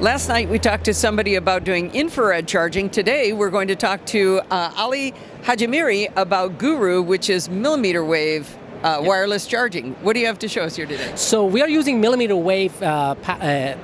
Last night we talked to somebody about doing infrared charging. Today we're going to talk to uh, Ali Hajimiri about Guru, which is millimeter wave uh, wireless charging. What do you have to show us here today? So we are using millimeter wave uh, uh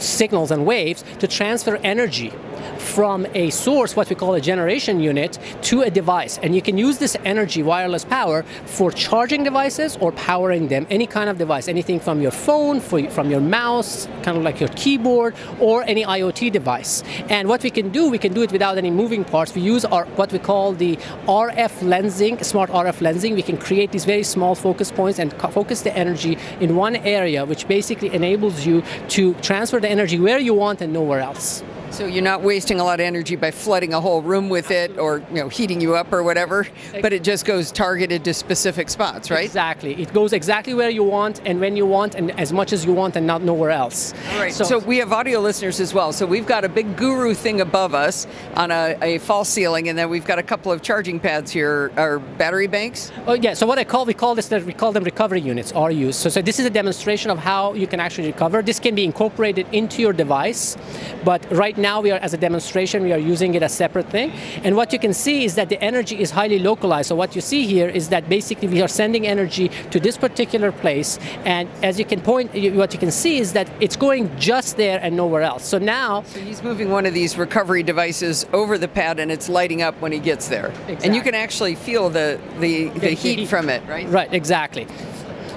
signals and waves to transfer energy from a source, what we call a generation unit, to a device. And you can use this energy, wireless power, for charging devices or powering them, any kind of device, anything from your phone, from your mouse, kind of like your keyboard, or any IoT device. And what we can do, we can do it without any moving parts. We use our what we call the RF lensing, smart RF lensing. We can create these very small focus points and focus the energy in one area, which basically enables you to transfer the energy where you want and nowhere else. So you're not wasting a lot of energy by flooding a whole room with it or you know heating you up or whatever, but it just goes targeted to specific spots, right? Exactly. It goes exactly where you want and when you want and as much as you want and not nowhere else. All right. So, so we have audio listeners as well. So we've got a big guru thing above us on a, a false ceiling, and then we've got a couple of charging pads here, or battery banks. Oh yeah. So what I call we call this that we call them recovery units, RUs. So so this is a demonstration of how you can actually recover. This can be incorporated into your device, but right now we are, as a demonstration, we are using it as a separate thing. And what you can see is that the energy is highly localized. So what you see here is that basically we are sending energy to this particular place. And as you can point, what you can see is that it's going just there and nowhere else. So now... So he's moving one of these recovery devices over the pad and it's lighting up when he gets there. Exactly. And you can actually feel the, the, the, the heat, heat from it, right? Right, exactly.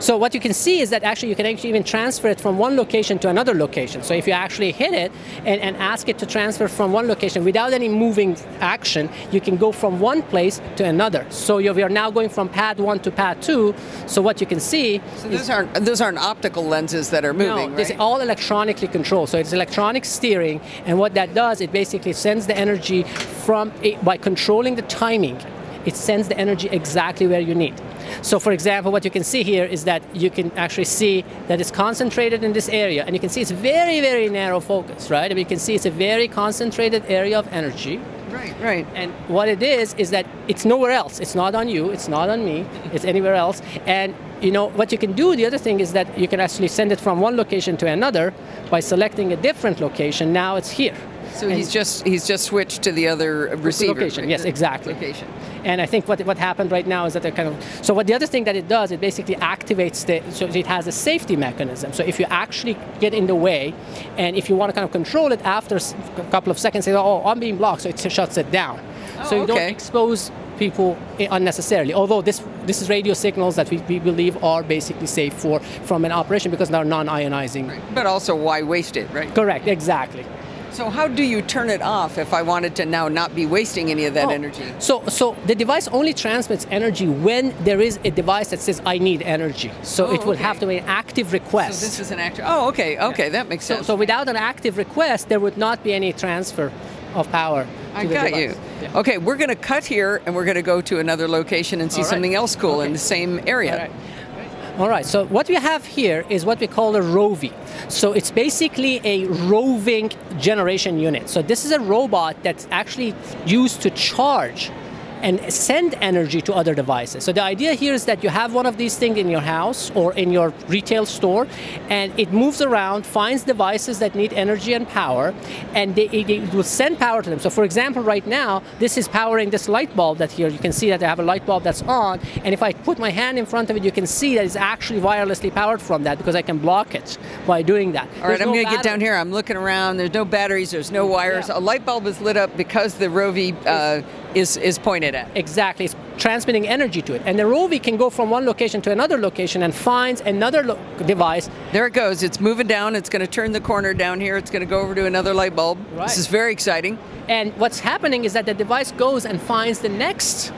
So what you can see is that actually you can actually even transfer it from one location to another location. So if you actually hit it and, and ask it to transfer from one location without any moving action, you can go from one place to another. So we are now going from pad one to pad two. So what you can see. So those aren't those aren't optical lenses that are moving. No, right? it's all electronically controlled. So it's electronic steering, and what that does, it basically sends the energy from by controlling the timing. It sends the energy exactly where you need. So for example, what you can see here is that you can actually see that it's concentrated in this area, and you can see it's very, very narrow focus, right? I mean, you can see it's a very concentrated area of energy. Right, right. And what it is is that it's nowhere else. It's not on you. It's not on me. It's anywhere else. And you know what you can do. The other thing is that you can actually send it from one location to another by selecting a different location. Now it's here. So and he's just he's just switched to the other receiver. Location, yes, exactly. Location. And I think what, what happened right now is that they're kind of, so what the other thing that it does, it basically activates the, so it has a safety mechanism. So if you actually get in the way, and if you want to kind of control it after a couple of seconds, say, oh, I'm being blocked, so it shuts it down. Oh, so you okay. don't expose people eh, unnecessarily. Although this this is radio signals that we, we believe are basically safe for from an operation because they're non-ionizing. Right. But also, why waste it, right? Correct. Exactly. So how do you turn it off if I wanted to now not be wasting any of that oh, energy? So so the device only transmits energy when there is a device that says I need energy. So oh, it will okay. have to be an active request. So this is an active. Oh, okay, okay, yeah. that makes sense. So, so without an active request, there would not be any transfer of power. I got device. you. Yeah. Okay, we're going to cut here and we're going to go to another location and see right. something else cool okay. in the same area. All right, so what we have here is what we call a ROVI. So it's basically a roving generation unit. So this is a robot that's actually used to charge and send energy to other devices. So the idea here is that you have one of these things in your house or in your retail store, and it moves around, finds devices that need energy and power, and they, it, it will send power to them. So for example, right now, this is powering this light bulb that here, you can see that I have a light bulb that's on, and if I put my hand in front of it, you can see that it's actually wirelessly powered from that because I can block it by doing that. All right, I'm no going to get down here. I'm looking around. There's no batteries. There's no wires. Yeah. A light bulb is lit up because the Rovi uh, is, is pointed at. Exactly. It's transmitting energy to it. And the Rovi can go from one location to another location and finds another device. There it goes. It's moving down. It's going to turn the corner down here. It's going to go over to another light bulb. Right. This is very exciting. And what's happening is that the device goes and finds the next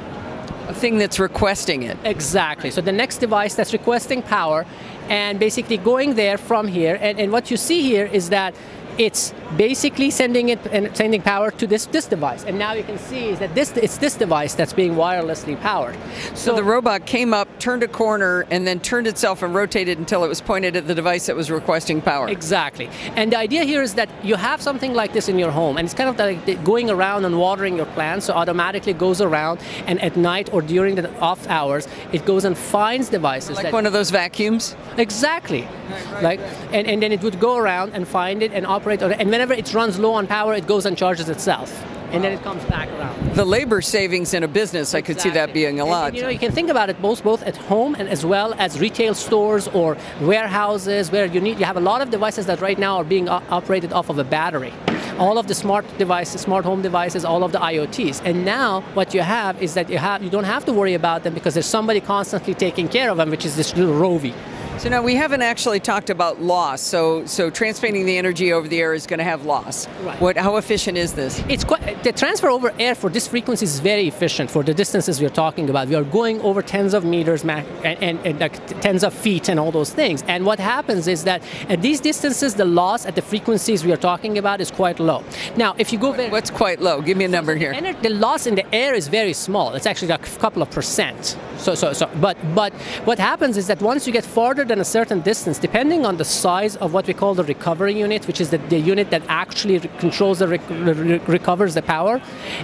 thing that's requesting it. Exactly. So the next device that's requesting power and basically going there from here. And, and what you see here is that it's basically sending it and sending power to this, this device. And now you can see that this it's this device that's being wirelessly powered. So, so, the robot came up, turned a corner, and then turned itself and rotated until it was pointed at the device that was requesting power. Exactly. And the idea here is that you have something like this in your home, and it's kind of like going around and watering your plants, so automatically goes around, and at night or during the off hours, it goes and finds devices. Like one of those vacuums? Exactly. Right, right, like, right. And, and then it would go around and find it and operate, and whenever it runs low on power, it goes and charges itself and then it comes back around. The labor savings in a business, I could see that being a and, lot. And, you know, you can think about it both both at home and as well as retail stores or warehouses where you need you have a lot of devices that right now are being operated off of a battery. All of the smart devices, smart home devices, all of the IoTs. And now what you have is that you have you don't have to worry about them because there's somebody constantly taking care of them, which is this little Rovi. So now we haven't actually talked about loss. So so transmitting the energy over the air is going to have loss. Right. What? How efficient is this? It's quite, the transfer over air for this frequency is very efficient for the distances we're talking about. We are going over tens of meters and, and, and like tens of feet and all those things. And what happens is that at these distances, the loss at the frequencies we are talking about is quite low. Now, if you go very, what's quite low? Give me a number here. The loss in the air is very small. It's actually a couple of percent. So so so. But but what happens is that once you get farther than a certain distance, depending on the size of what we call the recovery unit, which is the, the unit that actually controls the re- recovers the power,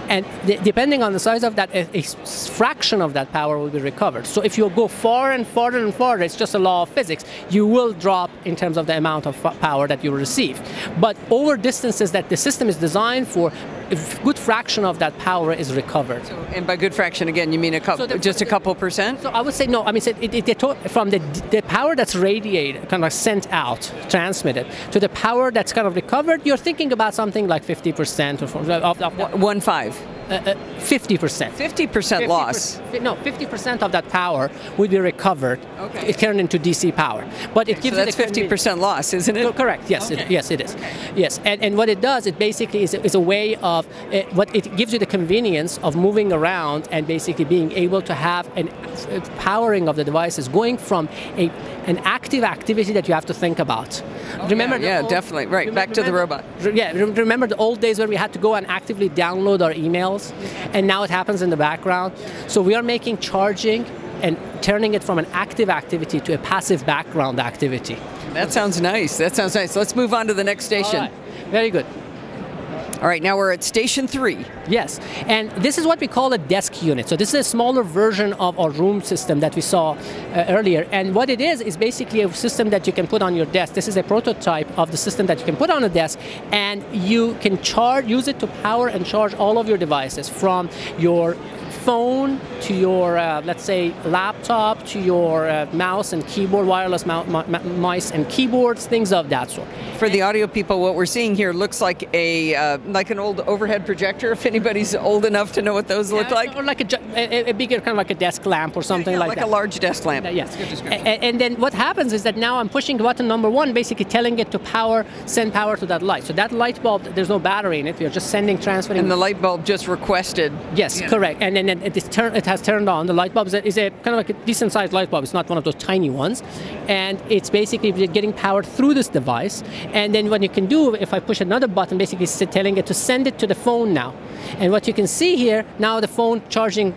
and depending on the size of that, a, a, fraction of that power will be recovered. So if you go far and farther and farther, it's just a law of physics. You will drop in terms of the amount of power that you receive. But over distances that the system is designed for, a good fraction of that power is recovered. So, and by good fraction, again, you mean a couple, so the, just a couple percent? So I would say no. I mean, it, it, it, from the, the power that's radiated, kind of sent out, transmitted, to the power that's kind of recovered, you're thinking about something like 50% of, of, of one five. Uh, uh, 50%. 50% loss. No, 50% of that power would be recovered. Okay. It turned into DC power. But it okay, gives so that's 50% loss, isn't it? Correct. Yes. Okay. It, yes, it is. Okay. Yes, and, and what it does, it basically is, is a way of it, uh, what it gives you the convenience of moving around and basically being able to have an uh, powering of the devices going from a an active activity that you have to think about. Oh, remember? Yeah, yeah old, definitely. Right. Remember, back to remember, the robot. Yeah. Remember the old days where we had to go and actively download our emails, and now it happens in the background. So we are making charging and turning it from an active activity to a passive background activity. That sounds nice. That sounds nice. Let's move on to the next station. Very good. All right, now we're at station three. Yes, and this is what we call a desk unit. So this is a smaller version of our room system that we saw uh, earlier. And what it is is basically a system that you can put on your desk. This is a prototype of the system that you can put on a desk, and you can charge, use it to power and charge all of your devices from your phone to your, uh, let's say, laptop to your uh, mouse and keyboard, wireless mice and keyboards, things of that sort. For the audio people, what we're seeing here looks like a uh, like an old overhead projector. If anybody's old enough to know what those yeah, look like, or like a, a, a, bigger kind of like a desk lamp or something yeah, yeah, like, like that. Like a large desk lamp. yes. And, and then what happens is that now I'm pushing button number one, basically telling it to power, send power to that light. So that light bulb, there's no battery in it. We're just sending, transferring. And the light bulb just requested. Yes, correct. And then it, turn, it has turned on. The light bulb is a, is a kind of like a decent sized light bulb. It's not one of those tiny ones. And it's basically getting powered through this device. And then what you can do, if I push another button, basically telling it to send it to the phone now. And what you can see here, now the phone charging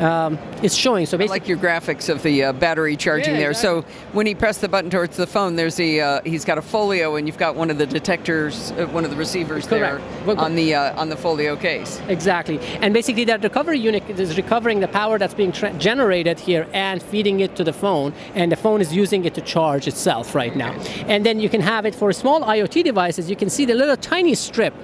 um, is showing. So basically, I like your graphics of the uh, battery charging yeah, there. Exactly. So when he pressed the button towards the phone, there's a uh, he's got a folio, and you've got one of the detectors, uh, one of the receivers Correct. there on the uh, on the folio case. Exactly, and basically that recovery unit is recovering the power that's being tra- generated here and feeding it to the phone, and the phone is using it to charge itself right now. And then you can have it for small IoT devices. You can see the little tiny strip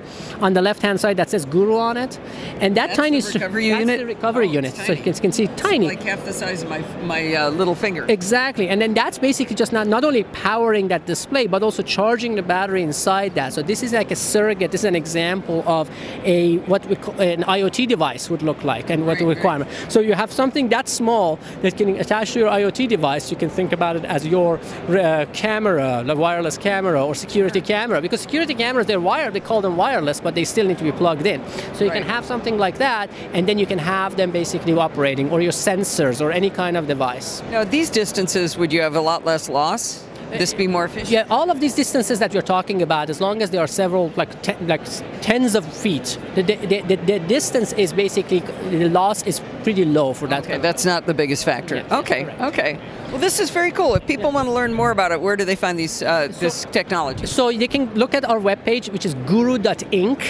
on the left-hand side that says Guru on it, and that that's tiny strip that's unit, the recovery oh, unit. So can, see tiny, like half the size of my my uh, little finger. Exactly, and then that's basically just not not only powering that display, but also charging the battery inside that. So this is like a surrogate. This is an example of a what we call an IoT device would look like, and what right, the requirement. Right. So you have something that small that can attach to your IoT device. You can think about it as your uh, camera, the wireless camera, or security camera. Because security cameras, they're wired. They call them wireless, but they still need to be plugged in. So you right. can have something like that, and then you can have them basically operating, or your sensors, or any kind of device. Now, these distances, would you have a lot less loss? this be more efficient? Yeah, all of these distances that you're talking about, as long as there are several, like ten, like tens of feet, the, the, the, the, distance is basically the loss is pretty low for that. Okay, that's not the biggest factor. Yes, okay, okay. Well, this is very cool. If people want to learn more about it, where do they find these uh, so, this technology? So they can look at our webpage, which is guru.inc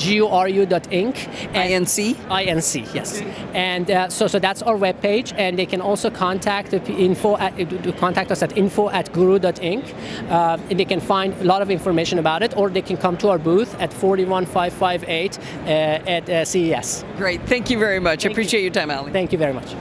guru.inc. and- INC? INC, yes. And uh, so, so that's our webpage, and they can also contact info at, uh, to contact us at info at guru.inc, uh, and they can find a lot of information about it, or they can come to our booth at 41558 uh, at uh, CES. Great. Thank you very much. Thank you. Appreciate your time, Ali. Thank you very much.